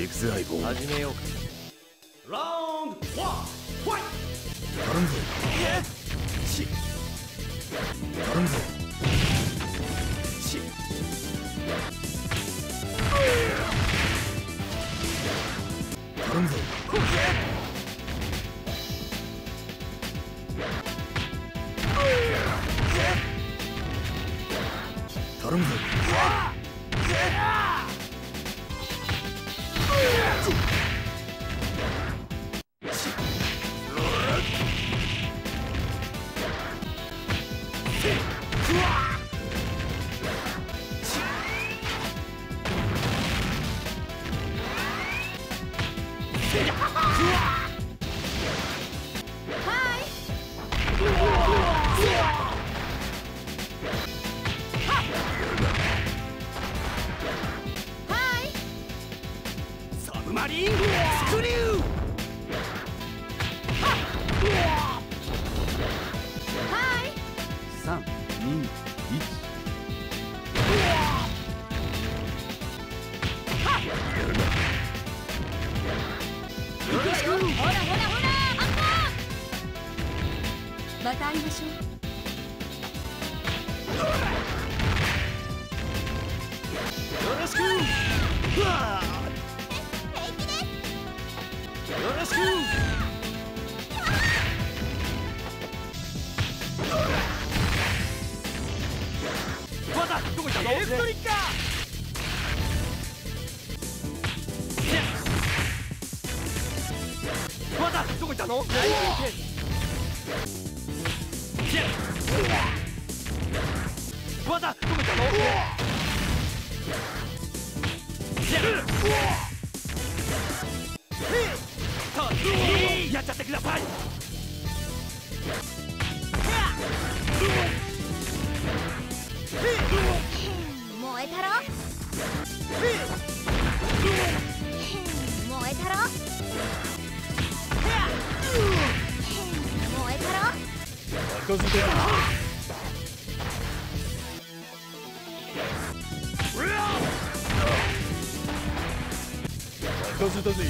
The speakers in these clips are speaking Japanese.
行くぜ相棒。始めようかラウンドワンファイ頼むぞ。トし頼むぞ。し頼むぞ。頼むぞ。また会い。ましょうよろしく。よろしく。まだどこ行ったの？エレクトリッカーまだどこ行ったの？やったのやっちゃってください。任せて。任せたぜ。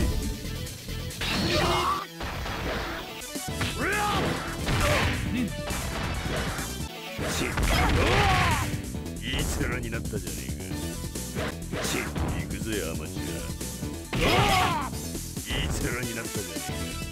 いい面になったじゃねえかチッ行くぜアマチュアいい面になったじゃね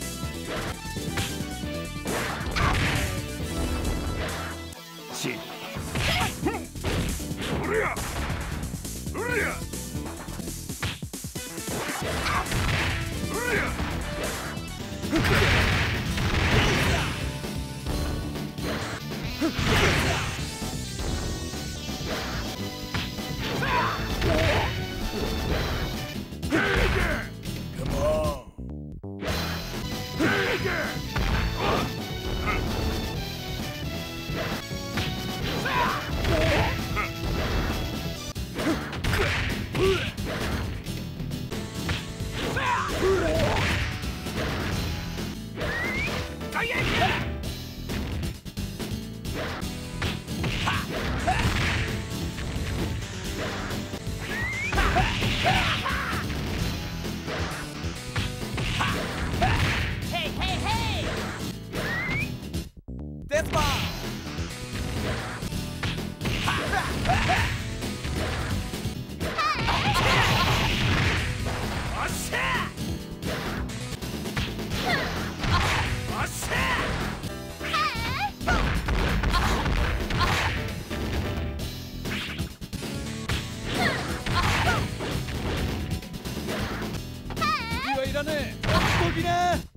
いらねえ。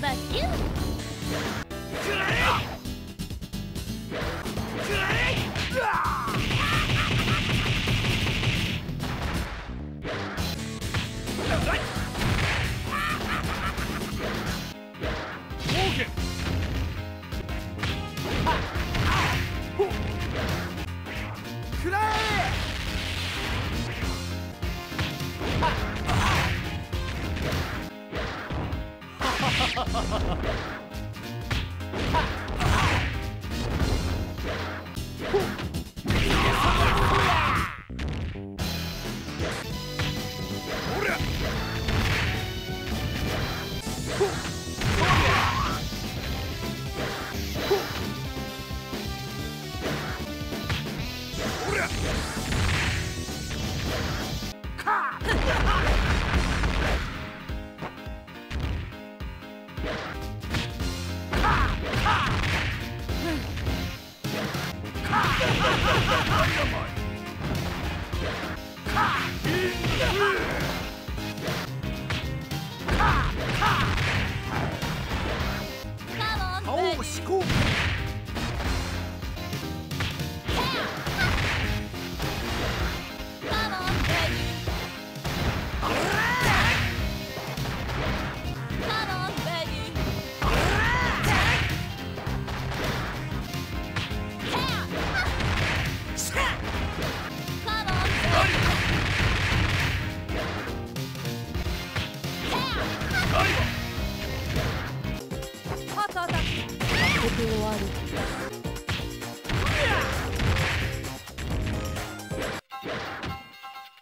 But in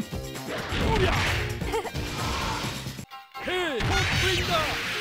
뿌려! 헤이! 못 보인다!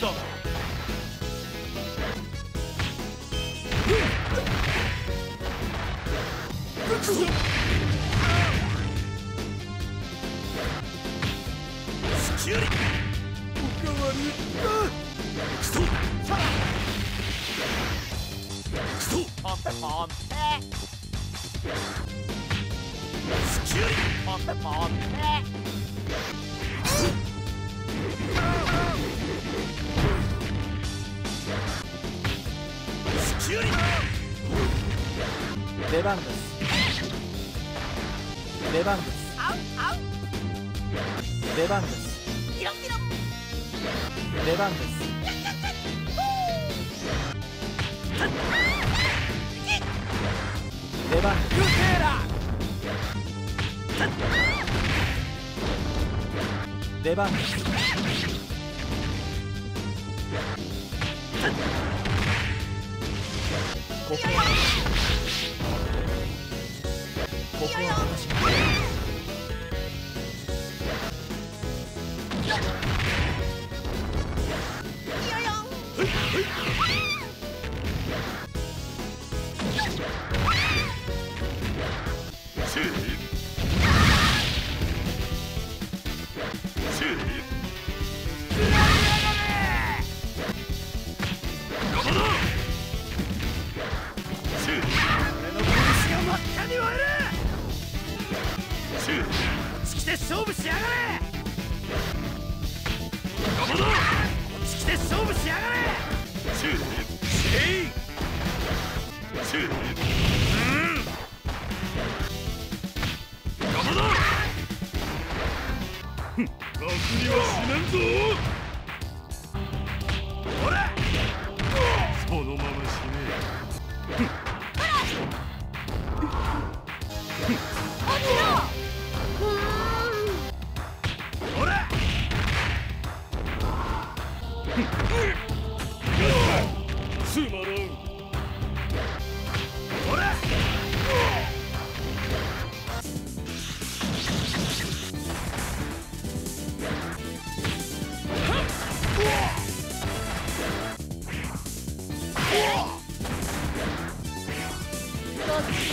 だ地球におかわり出番です出番ですアウアウ出番ですキロキロ出番です出番ですユケーラ出番ですここは私が。負しやがれガバだこっち来て勝負しやがれシェイシェイシェイうん。ガバだふん楽にはしねんぞ出